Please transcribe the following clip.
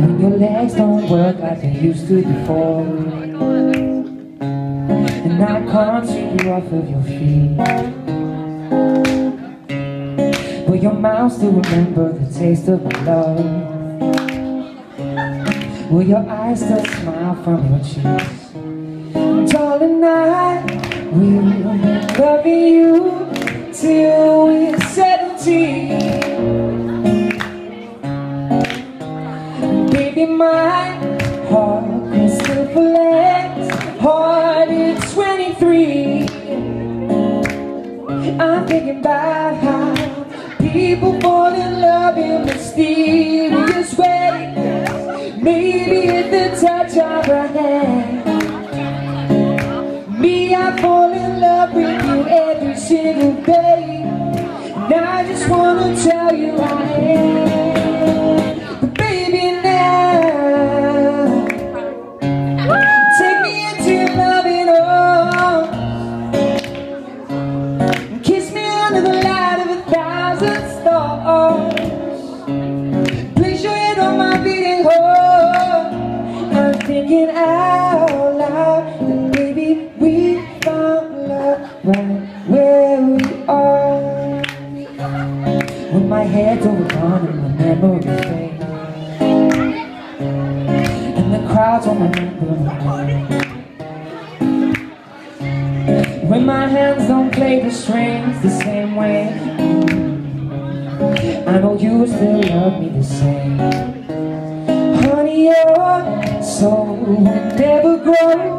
When your legs don't work like they used to before. And I can't sweep you off of your feet. But your mouth still remember the taste of my love. Will your eyes still smile from your cheeks? Darling, I will loving you My heart can still collect Heart at 23 I'm thinking about how people fall in love in mysterious ways. Maybe at the touch of a hand. Me, I fall in love with you every single day thinking out loud. That maybe we found love right where we are. When my head's overrun and my memory fades And the crowds remember my name When my hands don't play the strings the same way. I know you still love me the same song would never grow